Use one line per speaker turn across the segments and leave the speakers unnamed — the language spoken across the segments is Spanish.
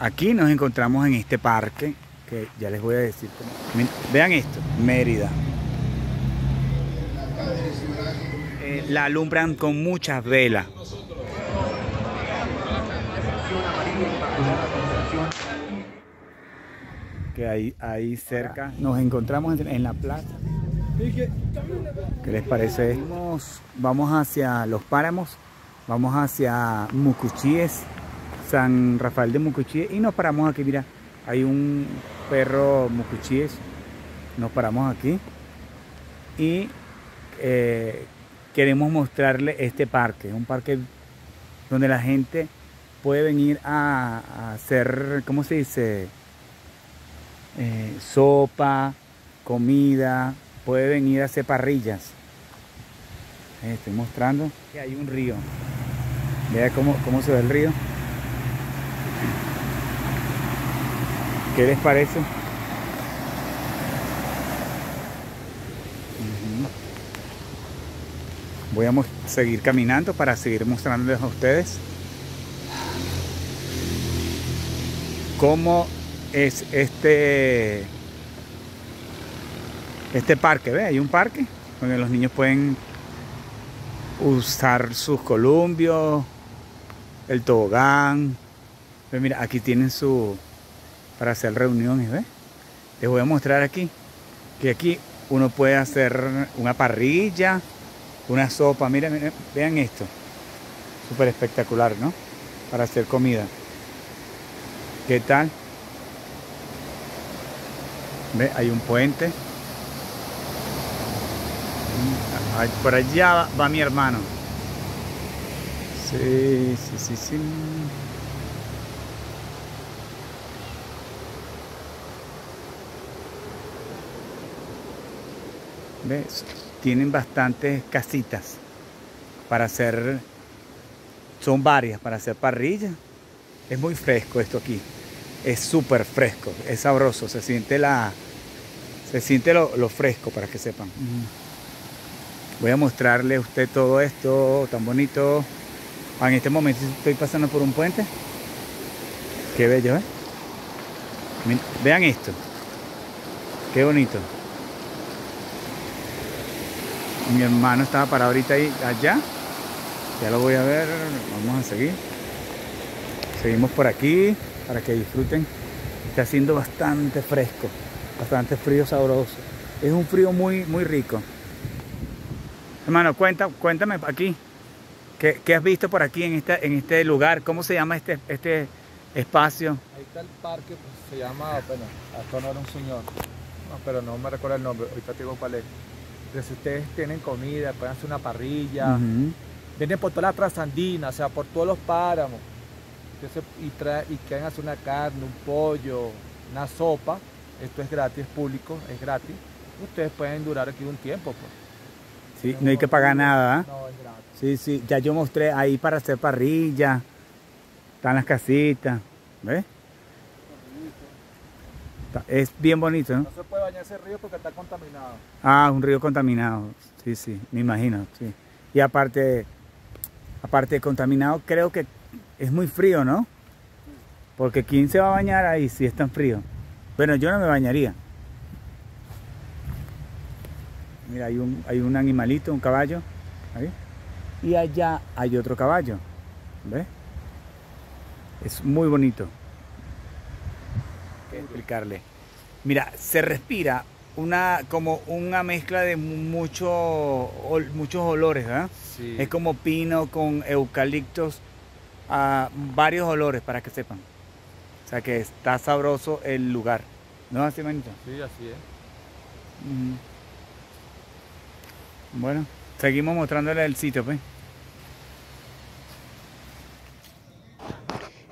aquí nos encontramos en este parque que ya les voy a decir. Vean esto, Mérida. Eh, la alumbran con muchas velas. Que ahí, ahí cerca nos encontramos en, en la plaza. ¿Qué les parece? Vamos, vamos hacia los páramos, vamos hacia Mucuchíes, San Rafael de Mucuchíes y nos paramos aquí, mira, hay un perro Mucuchíes, nos paramos aquí y eh, queremos mostrarle este parque, un parque donde la gente puede venir a, hacer, ¿cómo se dice? Eh, sopa, comida, puede venir a hacer parrillas. Estoy mostrando que hay un río. Vea cómo, cómo se ve el río. ¿Qué les parece? Voy a seguir caminando para seguir mostrándoles a ustedes cómo es este este parque, ¿ve? Hay un parque donde los niños pueden usar sus columpios, el tobogán. Ve, mira, aquí tienen su para hacer reuniones, ¿ve? Les voy a mostrar aquí que aquí uno puede hacer una parrilla, una sopa. Miren, miren, vean esto. Súper espectacular, ¿no? Para hacer comida. ¿Qué tal? Ve, hay un puente. Por allá va mi hermano. Sí, sí, sí, sí. ¿Ves? Tienen bastantes casitas para hacer, son varias para hacer parrillas. Es muy fresco esto aquí. Es súper fresco, es sabroso, se siente la, se siente lo, lo fresco para que sepan. Voy a mostrarle a usted todo esto tan bonito. Ah, En este momento estoy pasando por un puente. Qué bello, ¿eh? Vean esto. Qué bonito. Mi hermano estaba parado ahorita ahí, allá. Ya lo voy a ver. Vamos a seguir. Seguimos por aquí para que disfruten. Está haciendo bastante fresco, bastante frío sabroso. Es un frío muy, muy rico. Hermano, cuenta, cuéntame aquí. ¿Qué, has visto por aquí en este, en este lugar? ¿Cómo se llama este, este espacio?
Ahí está el parque, pues, se llama, bueno, hasta no era un señor, no, pero no me recuerdo el nombre, ahorita te digo cuál es. Entonces, si ustedes tienen comida, pueden hacer una parrilla, vienen por toda la trasandina, o sea, por todos los páramos, Entonces, y, trae, y quieren hacer una carne, un pollo, una sopa, esto es gratis, es público, es gratis, ustedes pueden durar aquí un tiempo. Pues.
Sí, no hay que pagar nada. ¿ah?
No, es gratis.
Sí, sí, ya yo mostré ahí para hacer parrilla. Están las casitas. ¿Ves? Es bien bonito, ¿no?
No se puede bañar ese río porque está contaminado.
Ah, un río contaminado. Sí, sí, me imagino, sí. Y aparte, aparte de contaminado, creo que es muy frío, ¿no? Porque ¿quién se va a bañar ahí si es tan frío? Bueno, yo no me bañaría. Mira, hay un, hay un animalito, un caballo. ahí. Y allá hay otro caballo. ¿Ves? Es muy bonito. ¿Qué explicarle? Mira, se respira una como una mezcla de mucho, ol- muchos olores, ¿verdad?
Sí.
Es como pino con eucaliptos, ah, varios olores para que sepan. O sea que está sabroso el lugar. ¿No es así, manito?
Sí, así es.
Bueno, seguimos mostrándole el sitio, pues.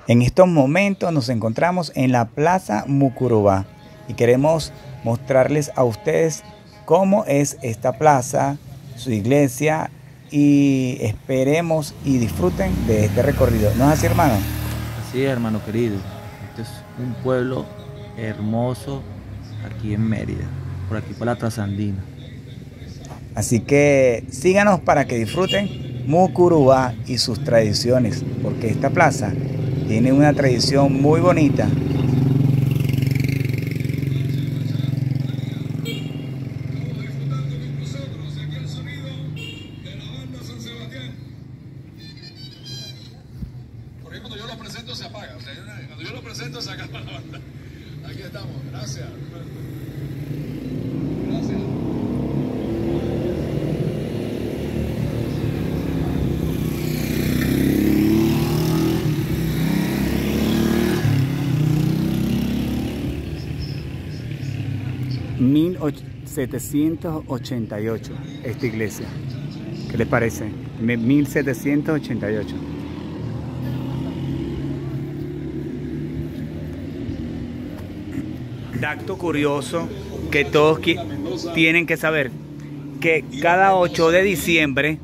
En estos momentos nos encontramos en la Plaza Mucurubá y queremos mostrarles a ustedes cómo es esta plaza, su iglesia y esperemos y disfruten de este recorrido. ¿No es así, hermano?
Así es, hermano querido. Este es un pueblo hermoso aquí en Mérida, por aquí por la Trasandina.
Así que síganos para que disfruten Mucurubá y sus tradiciones, porque esta plaza Tiene una tradición muy bonita.
Cuando yo lo presento se apaga. Cuando yo lo presento se acaba la banda. Aquí estamos. Gracias.
1788 esta iglesia. ¿Qué les parece? 1788. Dato curioso que todos tienen que saber que cada 8 de diciembre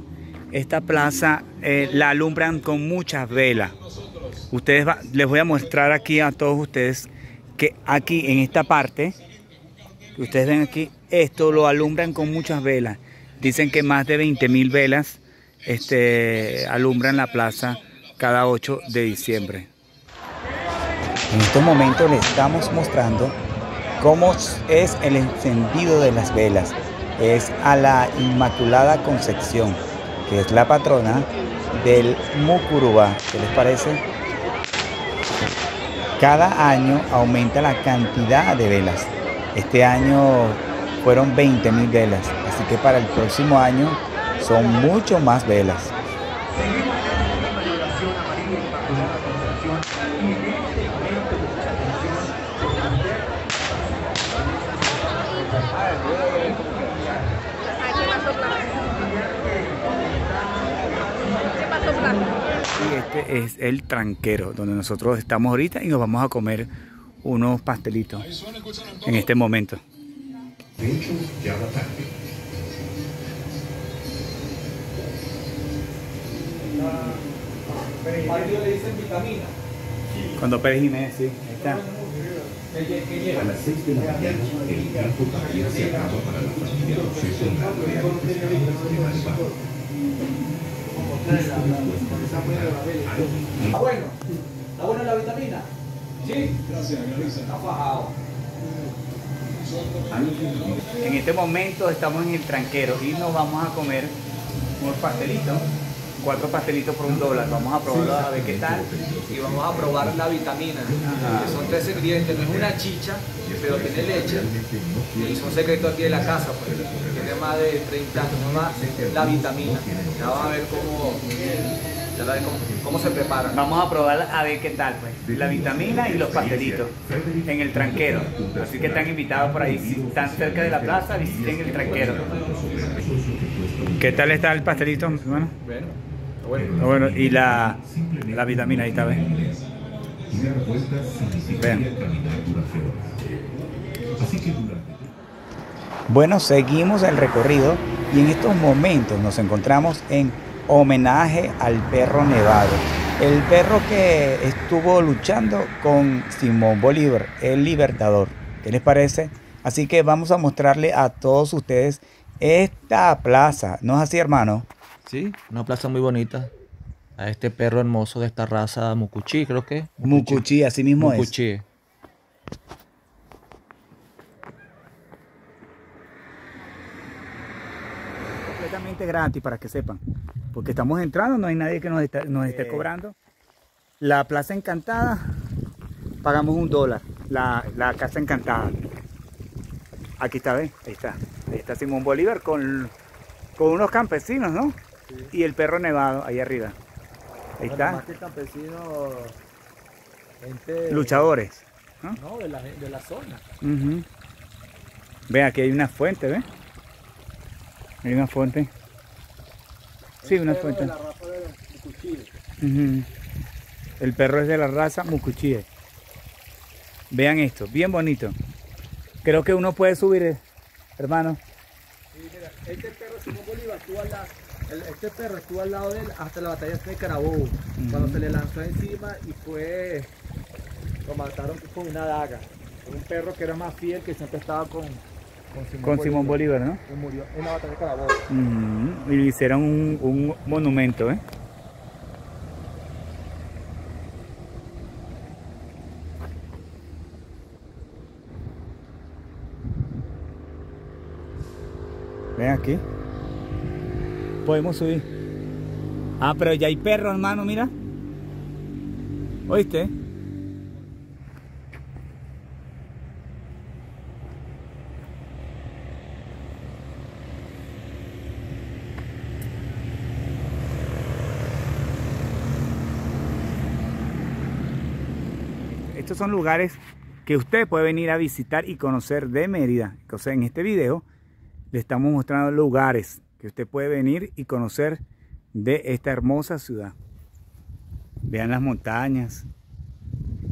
esta plaza eh, la alumbran con muchas velas. Ustedes les voy a mostrar aquí a todos ustedes que aquí en esta parte ustedes ven aquí, esto lo alumbran con muchas velas. Dicen que más de 20 mil velas este, alumbran la plaza cada 8 de diciembre. En estos momentos les estamos mostrando cómo es el encendido de las velas. Es a la Inmaculada Concepción, que es la patrona del Mucurubá. ¿Qué les parece? Cada año aumenta la cantidad de velas. Este año fueron 20 mil velas, así que para el próximo año son mucho más velas. Y este es el tranquero donde nosotros estamos ahorita y nos vamos a comer unos pastelitos en este momento.
De hecho, ya va tarde.
Mario le dicen vitamina.
Cuando Pérez Jiménez, sí, ahí está.
A las 6 de la mañana, el tiempo también se acaba para la familia Roceso en la Real Pescado de Malva.
¿Está bueno? ¿Está buena la vitamina? Sí.
Gracias, Clarisa.
Está fajado.
En este momento estamos en el tranquero y nos vamos a comer unos pastelitos, cuatro pastelitos por un dólar. Vamos a probarlo a ver qué tal.
Y vamos a probar la vitamina, que son tres ingredientes, no es una chicha, pero tiene leche. Y es un secreto aquí de la casa, pues. Tiene más de 30 años más la vitamina. Ya vamos a ver cómo, ya cómo, cómo se prepara.
Vamos a probar a ver qué tal, pues. La vitamina y los pastelitos en el tranquero. Así que están invitados por ahí. Si están cerca de la plaza, visiten el tranquero. ¿Qué tal está el pastelito, hermano?
Bueno, bueno.
Bueno, y la, la vitamina ahí está,
significaría
Vean. Bueno, seguimos el recorrido y en estos momentos nos encontramos en homenaje al perro nevado. El perro que estuvo luchando con Simón Bolívar, el libertador. ¿Qué les parece? Así que vamos a mostrarle a todos ustedes esta plaza. ¿No es así, hermano?
Sí, una plaza muy bonita. A este perro hermoso de esta raza, Mucuchí, creo que.
Mucuchí, así mismo es. Gratis para que sepan. Porque estamos entrando, no hay nadie que nos, está- nos esté cobrando. La Plaza Encantada, pagamos un dólar. La, la Casa Encantada. Aquí está, ¿ves? Ahí está. Ahí está Simón Bolívar con, con unos campesinos, ¿no? Y el perro nevado ahí arriba. Ahí
Bueno,
está.
Más que campesinos, gente...
Luchadores.
No, de la, de la zona.
Ujú. Ve, aquí hay una fuente, ¿ves? Hay una fuente. Sí, una
Perro
fuente.
De la raza de cuchillo.
Ujú. El perro es de la raza Mucuchíe. Vean esto, bien bonito. Creo que uno puede subir, eh, hermano.
Sí, mira, este perro Simón Bolívar estuvo al lado, el- este perro estuvo al lado de él hasta la batalla de Carabobo, cuando se le lanzó encima y fue, lo mataron con una daga. Un perro que era más fiel, que siempre estaba con, con Simón,
Bolívar, ¿no?
Que murió en la batalla de Carabobo.
Uh. Y le hicieron un, un monumento, ¿eh? Ven aquí. Podemos subir. Ah, pero ya hay perro, hermano, mira. ¿Oíste? Estos son lugares que usted puede venir a visitar y conocer de Mérida. O sea, en este video le estamos mostrando lugares que usted puede venir y conocer de esta hermosa ciudad. Vean las montañas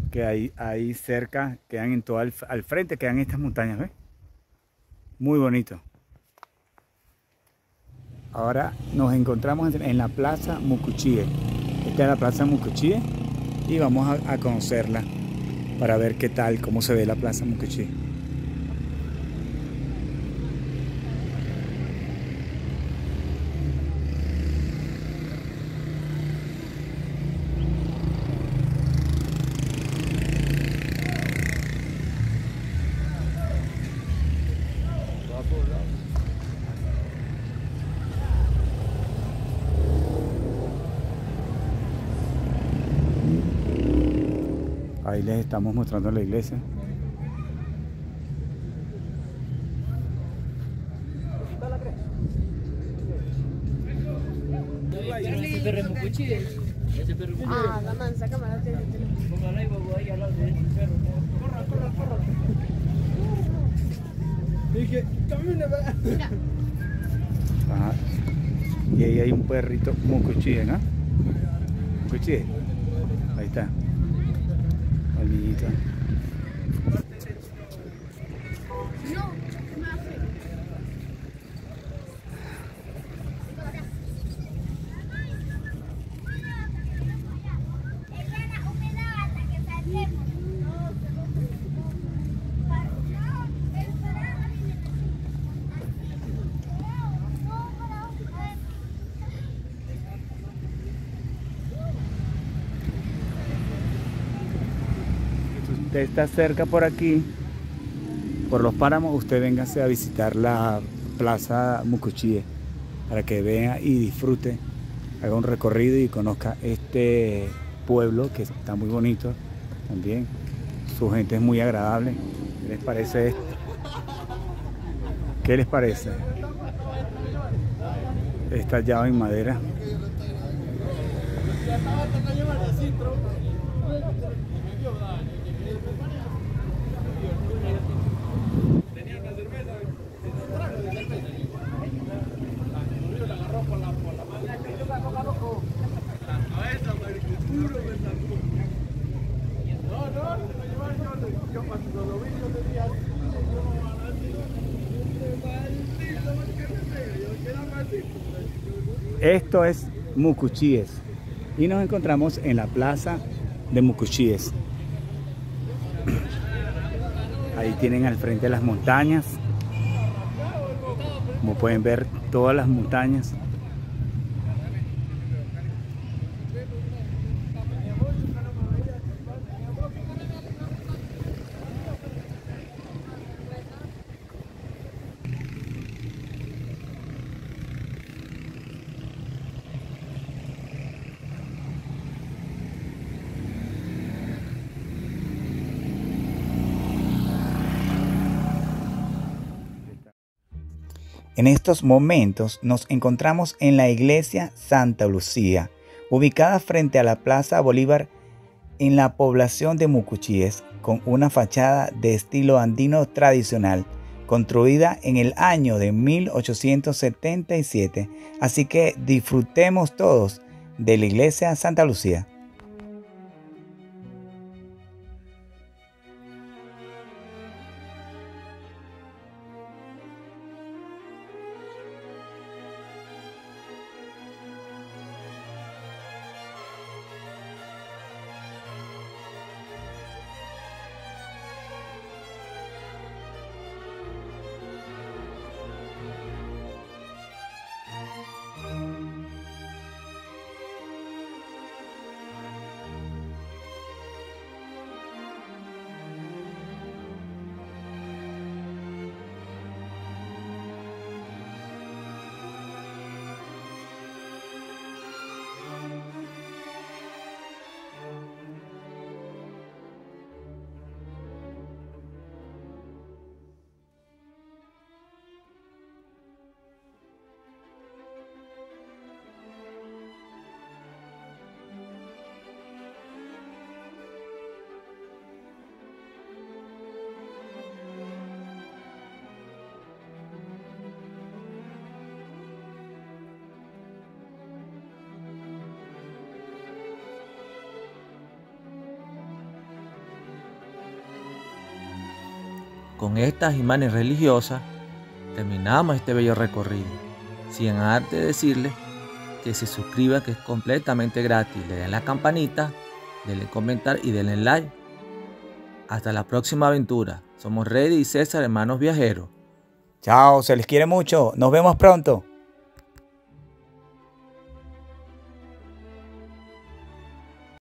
que hay ahí cerca, quedan en todo al, al frente, quedan estas montañas, ¿ves? Muy bonito. Ahora nos encontramos en la Plaza Mucuchíe. Esta es la Plaza Mucuchíe y vamos a, a conocerla para ver qué tal, cómo se ve la Plaza Mucuchíe. Les estamos mostrando la iglesia.
Ah, la mansa cámara tiene
Dije.
Y ahí hay un perrito mucuchíe, ¿no? Mucuchíe. Ahí está. Amiguito.
no,
usted está cerca por aquí, por los páramos, usted véngase a visitar la Plaza Mucuchíe para que vea y disfrute, haga un recorrido y conozca este pueblo que está muy bonito también. Su gente es muy agradable. ¿Qué les parece esto? ¿Qué les parece? Está llave en madera. Esto es Mucuchíes y nos encontramos en la plaza de Mucuchíes. Ahí tienen al frente las montañas. Como pueden ver, todas las montañas. En estos momentos nos encontramos en la iglesia Santa Lucía, ubicada frente a la Plaza Bolívar en la población de Mucuchíes, con una fachada de estilo andino tradicional, construida en el año de 1877. Así que disfrutemos todos de la iglesia Santa Lucía.
Con estas imágenes religiosas terminamos este bello recorrido. Sin antes de decirles que se suscriban que es completamente gratis. Le den la campanita, denle comentar y denle like. Hasta la próxima aventura. Somos Reddy y César, hermanos viajeros.
Chao, se les quiere mucho. Nos vemos pronto.